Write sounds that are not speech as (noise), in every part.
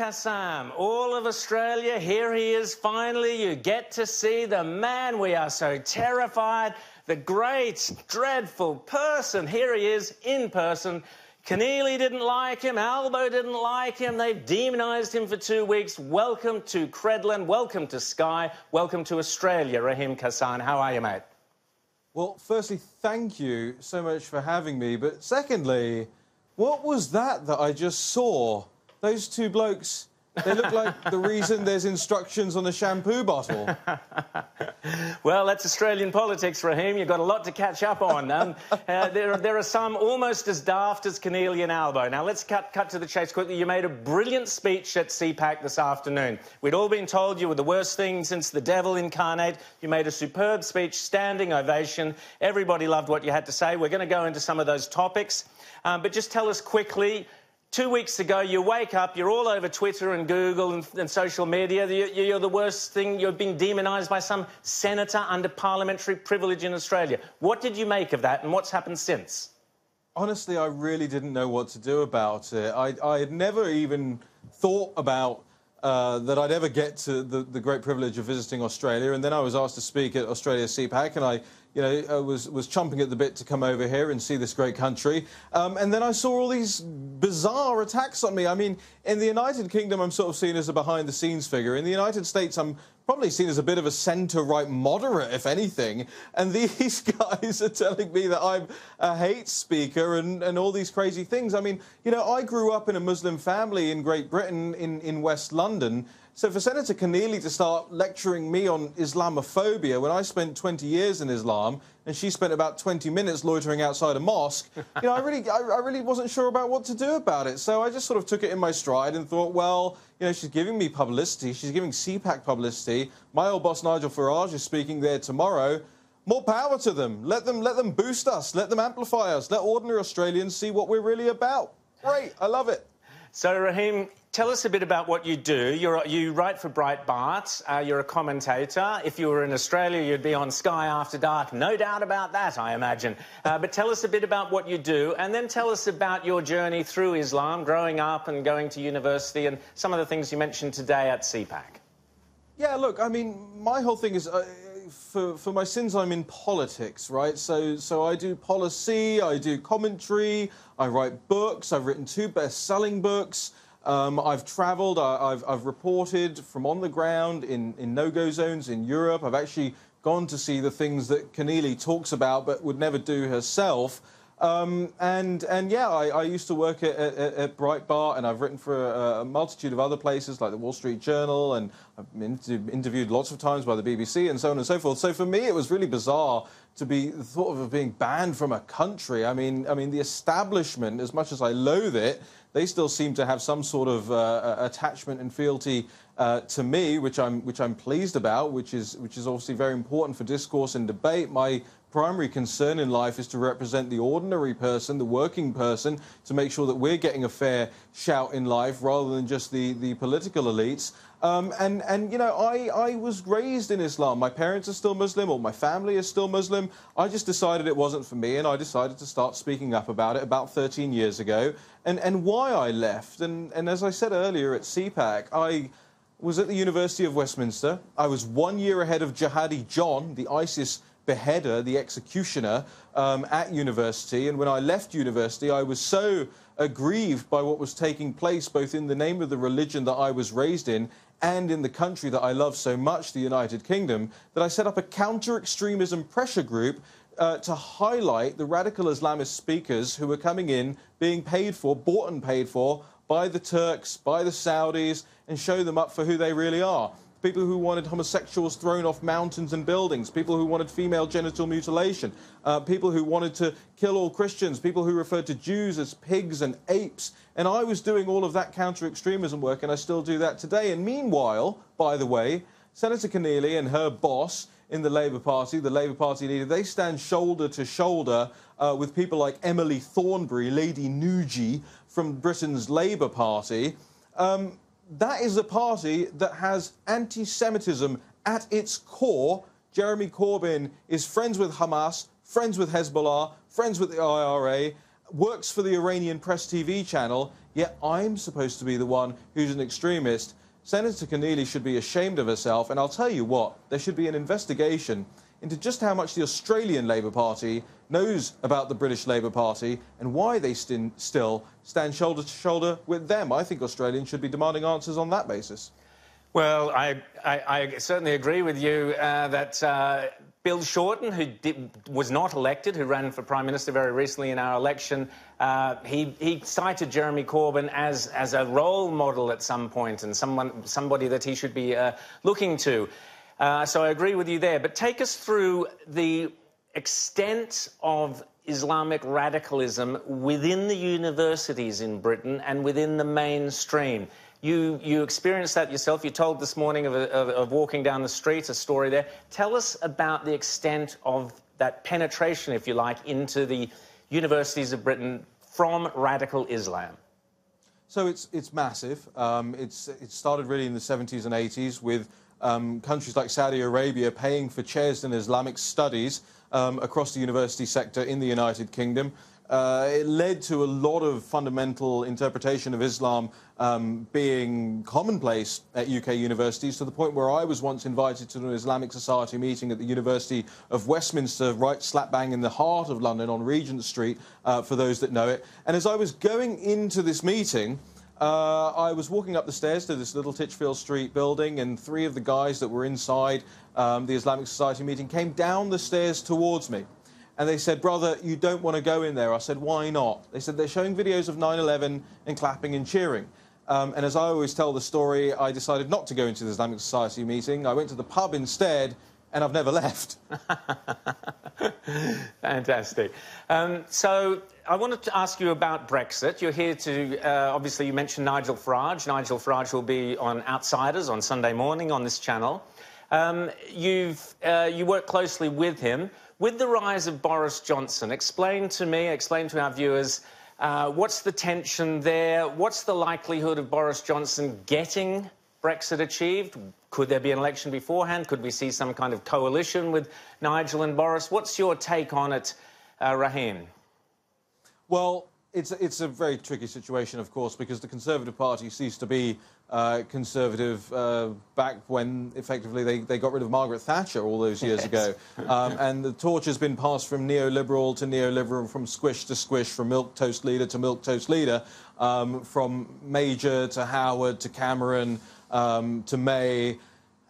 Kassam, all of Australia, here he is finally. You get to see the man we are so terrified, the great, dreadful person. Here he is in person. Keneally didn't like him, Albo didn't like him, they've demonised him for two weeks. Welcome to Credlin, welcome to Sky, welcome to Australia, Raheem Kassam. How are you, mate? Well, firstly, thank you so much for having me. But secondly, what was that that I just saw? Those two blokes, they look like the (laughs) reason there's instructions on the shampoo bottle. (laughs) well, that's Australian politics, Raheem. You've got a lot to catch up on. Um, uh, there, there are some almost as daft as and Albo. Now, let's cut, cut to the chase quickly. You made a brilliant speech at CPAC this afternoon. We'd all been told you were the worst thing since the devil incarnate. You made a superb speech, standing ovation. Everybody loved what you had to say. We're going to go into some of those topics. Um, but just tell us quickly Two weeks ago, you wake up, you're all over Twitter and Google and, and social media. You, are the worst thing. You've been demonised by some senator under parliamentary privilege in Australia. What did you make of that, and what's happened since? Honestly, I really didn't know what to do about it. I, I had never even thought about uh, that I'd ever get to the, the great privilege of visiting Australia. And then I was asked to speak at Australia CPAC, and I, you know, uh, was was chomping at the bit to come over here and see this great country. Um, and then I saw all these bizarre attacks on me. I mean, in the United Kingdom, I'm sort of seen as a behind-the-scenes figure. In the United States, I'm probably seen as a bit of a centre-right moderate, if anything. And (laughs) these guys are telling me that I'm a hate speaker and, and all these crazy things. I mean, you know, I grew up in a Muslim family in Great Britain, in, in West London. So for Senator Keneally to start lecturing me on Islamophobia when I spent 20 years in Islam and she spent about 20 minutes loitering outside a mosque, you know, I really, I, I, really wasn't sure about what to do about it. So I just sort of took it in my stride and thought, well, you know, she's giving me publicity. She's giving CPAC publicity. My old boss Nigel Farage is speaking there tomorrow. More power to them. Let them, let them boost us. Let them amplify us. Let ordinary Australians see what we're really about. Great. I love it. So, Raheem, tell us a bit about what you do. You're, you write for Breitbart, uh, you're a commentator. If you were in Australia, you'd be on Sky After Dark. No doubt about that, I imagine. Uh, but tell us a bit about what you do, and then tell us about your journey through Islam, growing up and going to university, and some of the things you mentioned today at CPAC. Yeah, look, I mean, my whole thing is. Uh, for, for my sins, I'm in politics, right? So, so I do policy, I do commentary, I write books. I've written two best-selling books. Um, I've travelled, I've, I've reported from on the ground in, in no-go zones in Europe. I've actually gone to see the things that Keneally talks about but would never do herself. Um, and and yeah, I, I used to work at, at, at, Breitbart, and I've written for a, a, multitude of other places like the Wall Street Journal, and I've been interviewed lots of times by the BBC, and so on and so forth. So for me, it was really bizarre to be thought of being banned from a country. I mean, I mean, the establishment, as much as I loathe it, they still seem to have some sort of uh, attachment and fealty uh, to me, which I'm which I'm pleased about, which is which is obviously very important for discourse and debate. My primary concern in life is to represent the ordinary person, the working person, to make sure that we're getting a fair shout in life rather than just the, the political elites. Um, and, and, you know, I, I was raised in Islam. My parents are still Muslim, or my family is still Muslim. I just decided it wasn't for me, and I decided to start speaking up about it about 13 years ago. And, and why I left, and, and as I said earlier at CPAC, I was at the University of Westminster. I was one year ahead of Jihadi John, the ISIS beheader, the executioner, um, at university. And when I left university, I was so aggrieved by what was taking place, both in the name of the religion that I was raised in and in the country that I love so much, the United Kingdom, that I set up a counter extremism pressure group uh, to highlight the radical Islamist speakers who were coming in, being paid for, bought and paid for by the Turks, by the Saudis, and show them up for who they really are people who wanted homosexuals thrown off mountains and buildings, people who wanted female genital mutilation, uh, people who wanted to kill all Christians, people who referred to Jews as pigs and apes. And I was doing all of that counter extremism work, and I still do that today. And meanwhile, by the way, Senator Keneally and her boss in the Labour Party, the Labour Party leader, they stand shoulder to shoulder uh, with people like Emily Thornberry, Lady Nugee from Britain's Labour Party. Um, that is a party that has anti Semitism at its core. Jeremy Corbyn is friends with Hamas, friends with Hezbollah, friends with the IRA, works for the Iranian Press TV channel. yet I'm supposed to be the one who's an extremist. Senator Keneally should be ashamed of herself, and I'll tell you what, there should be an investigation into just how much the Australian Labour Party knows about the British Labour Party and why they st still stand shoulder to shoulder with them. I think Australians should be demanding answers on that basis. Well, I, I, I certainly agree with you uh, that uh, Bill Shorten, who was not elected, who ran for Prime Minister very recently in our election, uh, he, he, cited Jeremy Corbyn as, as a role model at some point and someone, somebody that he should be uh, looking to. Uh, so I agree with you there. But take us through the extent of Islamic radicalism within the universities in Britain and within the mainstream. You, you experienced that yourself. You told this morning of, of, of walking down the street, a story there. Tell us about the extent of that penetration, if you like, into the universities of Britain from radical Islam. So it's, it's massive. Um, it's, it started really in the 70s and 80s with um, countries like Saudi Arabia paying for chairs in Islamic studies um, across the university sector in the United Kingdom. Uh, it led to a lot of fundamental interpretation of Islam um, being commonplace at UK universities to the point where I was once invited to an Islamic Society meeting at the University of Westminster, right slap bang in the heart of London on Regent Street, uh, for those that know it. And as I was going into this meeting, uh, I was walking up the stairs to this little Titchfield Street building, and three of the guys that were inside um, the Islamic Society meeting came down the stairs towards me. And they said, Brother, you don't want to go in there. I said, Why not? They said, They're showing videos of 9 11 and clapping and cheering. Um, and as I always tell the story, I decided not to go into the Islamic Society meeting. I went to the pub instead, and I've never (laughs) left. (laughs) Fantastic. Um, so I wanted to ask you about Brexit. You're here to, uh, obviously, you mentioned Nigel Farage. Nigel Farage will be on Outsiders on Sunday morning on this channel. Um, you've, uh, you work closely with him. With the rise of Boris Johnson, explain to me, explain to our viewers, uh, what's the tension there? What's the likelihood of Boris Johnson getting Brexit achieved? Could there be an election beforehand? Could we see some kind of coalition with Nigel and Boris? What's your take on it, uh, Raheem? Well, it's, it's a very tricky situation, of course, because the Conservative Party ceased to be uh, conservative uh, back when effectively they, they got rid of Margaret Thatcher all those years yes. ago. Um, and the torch has been passed from neoliberal to neoliberal, from squish to squish, from milk toast leader to milk toast leader, um, from Major to Howard to Cameron um, to May,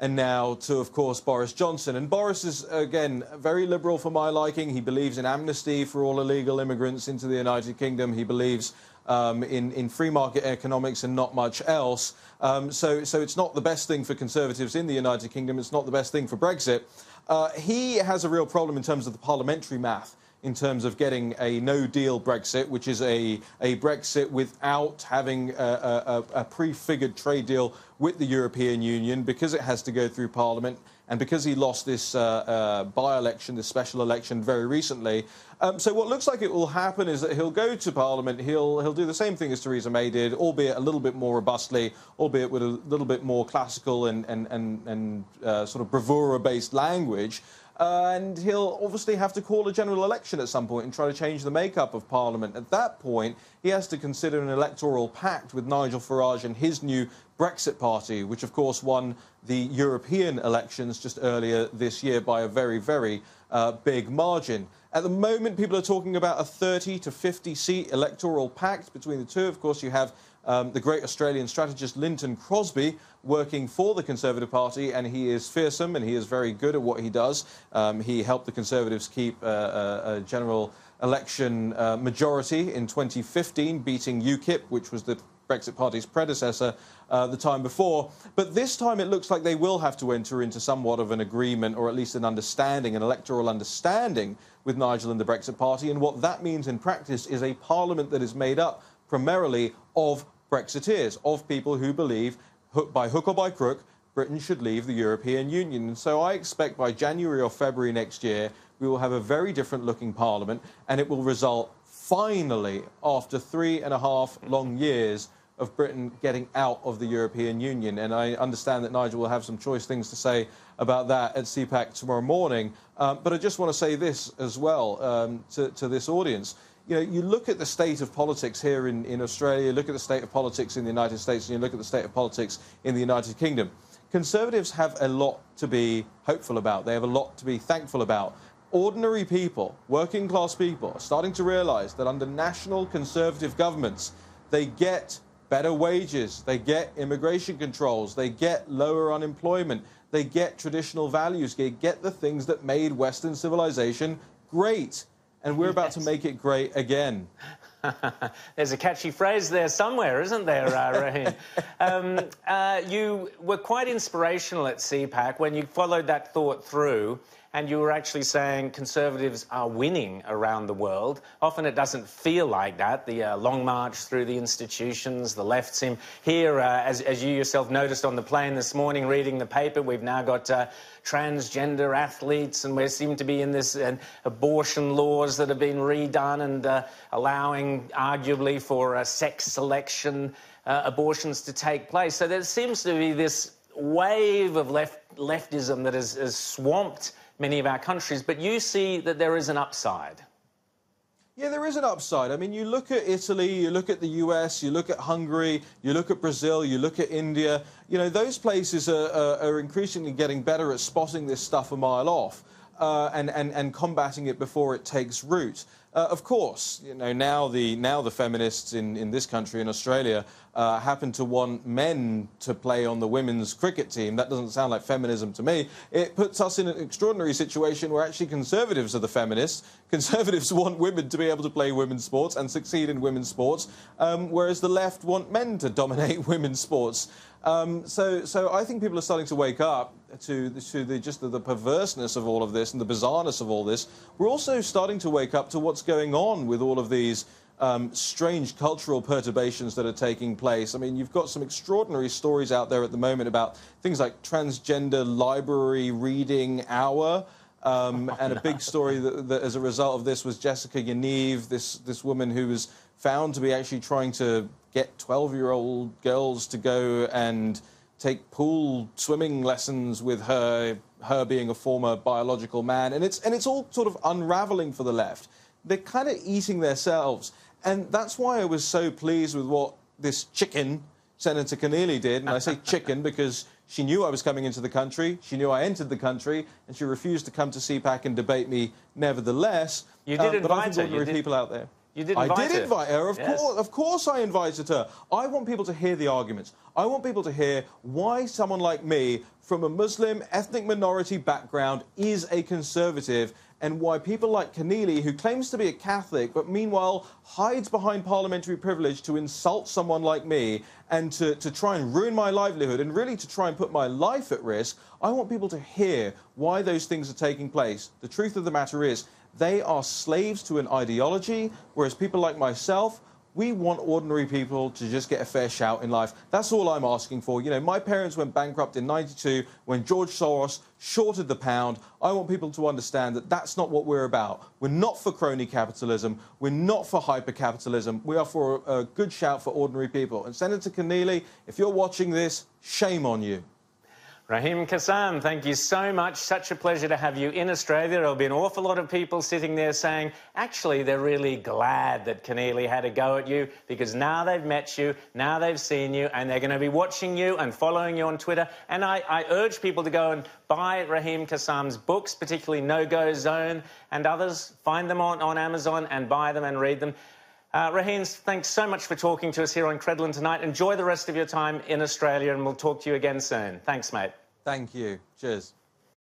and now to, of course, Boris Johnson. And Boris is, again, very liberal for my liking. He believes in amnesty for all illegal immigrants into the United Kingdom. He believes um, in, in, free market economics and not much else. Um, so, so it's not the best thing for Conservatives in the United Kingdom. It's not the best thing for Brexit. Uh, he has a real problem in terms of the parliamentary math in terms of getting a no deal Brexit, which is a, a Brexit without having a, a, a prefigured trade deal with the European Union because it has to go through Parliament and because he lost this uh, uh, by election, this special election very recently. Um, so what looks like it will happen is that he'll go to Parliament, he'll, he'll do the same thing as Theresa May did, albeit a little bit more robustly, albeit with a little bit more classical and, and, and, and uh, sort of bravura based language. And he'll obviously have to call a general election at some point and try to change the makeup of Parliament. At that point, he has to consider an electoral pact with Nigel Farage and his new Brexit Party, which of course won the European elections just earlier this year by a very, very uh, big margin. At the moment, people are talking about a 30 to 50 seat electoral pact between the two. Of course, you have um, the great Australian strategist Lynton Crosby working for the Conservative Party, and he is fearsome and he is very good at what he does. Um, he helped the Conservatives keep uh, a, a, general election uh, majority in 2015, beating UKIP, which was the Brexit Party's predecessor uh, the time before. But this time it looks like they will have to enter into somewhat of an agreement, or at least an understanding, an electoral understanding with Nigel and the Brexit Party. And what that means in practice is a parliament that is made up primarily of Brexiteers, of people who believe, by hook or by crook, Britain should leave the European Union. And so I expect by January or February next year, we will have a very different looking parliament, and it will result finally, after three and a half long years, of Britain getting out of the European Union. And I understand that Nigel will have some choice things to say about that at CPAC tomorrow morning. Um, but I just want to say this as well um, to, to, this audience. You know, you look at the state of politics here in, in Australia, look at the state of politics in the United States, and you look at the state of politics in the United Kingdom. Conservatives have a lot to be hopeful about. They have a lot to be thankful about. Ordinary people, working class people, are starting to realize that under national conservative governments, they get better wages, they get immigration controls, they get lower unemployment, they get traditional values, they get the things that made Western civilization great. And we're about yes. to make it great again. (laughs) There's a catchy phrase there somewhere, isn't there, uh, (laughs) Raheem? um, uh, you were quite inspirational at CPAC when you followed that thought through and you were actually saying conservatives are winning around the world. Often it doesn't feel like that. The uh, long march through the institutions, the left seem here, uh, as, as, you yourself noticed on the plane this morning, reading the paper, we've now got uh, transgender athletes, and we seem to be in this uh, abortion laws that have been redone and uh, allowing, arguably, for uh, sex selection abortions to take place. So there seems to be this wave of left leftism that has, has swamped many of our countries, but you see that there is an upside. Yeah, there is an upside. I mean, you look at Italy, you look at the US, you look at Hungary, you look at Brazil, you look at India. You know, those places are, are, are increasingly getting better at spotting this stuff a mile off uh, and, and, and combating it before it takes root. Uh, of course, you know now the now the feminists in, in this country in Australia uh, happen to want men to play on the women's cricket team. That doesn't sound like feminism to me. It puts us in an extraordinary situation where actually conservatives are the feminists. Conservatives (laughs) want women to be able to play women's sports and succeed in women's sports, um, whereas the left want men to dominate (laughs) women's sports. Um, so, so I think people are starting to wake up to, to the, just the, the, perverseness of all of this and the bizarreness of all this. We're also starting to wake up to what's going on with all of these um, strange cultural perturbations that are taking place. I mean, you've got some extraordinary stories out there at the moment about things like transgender library reading hour. Um, (laughs) and a big story that, that, as a result of this was Jessica Yaniv, this, this woman who was found to be actually trying to get 12 year old girls to go and take pool swimming lessons with her, her being a former biological man. And it's, and it's all sort of unraveling for the left. They're kind of eating themselves. And that's why I was so pleased with what this chicken, Senator Keneally, did. And I say chicken (laughs) because she knew I was coming into the country, she knew I entered the country, and she refused to come to CPAC and debate me nevertheless. You did um, invite but I think ordinary did... people out there. You did invite I did her. invite her, of yes. course. Of course, I invited her. I want people to hear the arguments. I want people to hear why someone like me, from a Muslim ethnic minority background, is a conservative, and why people like Keneally, who claims to be a Catholic but meanwhile hides behind parliamentary privilege to insult someone like me and to, to try and ruin my livelihood and really to try and put my life at risk. I want people to hear why those things are taking place. The truth of the matter is, they are slaves to an ideology, whereas people like myself, we want ordinary people to just get a fair shout in life. That's all I'm asking for. You know, my parents went bankrupt in 92 when George Soros shorted the pound. I want people to understand that that's not what we're about. We're not for crony capitalism. We're not for hyper capitalism. We are for a, a good shout for ordinary people. And Senator Keneally, if you're watching this, shame on you. Raheem Kassam, thank you so much. Such a pleasure to have you in Australia. There'll be an awful lot of people sitting there saying, actually, they're really glad that Keneally had a go at you because now they've met you, now they've seen you, and they're going to be watching you and following you on Twitter. And I, I urge people to go and buy Raheem Kassam's books, particularly No Go Zone and others. Find them on, on Amazon and buy them and read them. Uh, Raheem, thanks so much for talking to us here on Credlin tonight. Enjoy the rest of your time in Australia, and we'll talk to you again soon. Thanks, mate. Thank you. Cheers.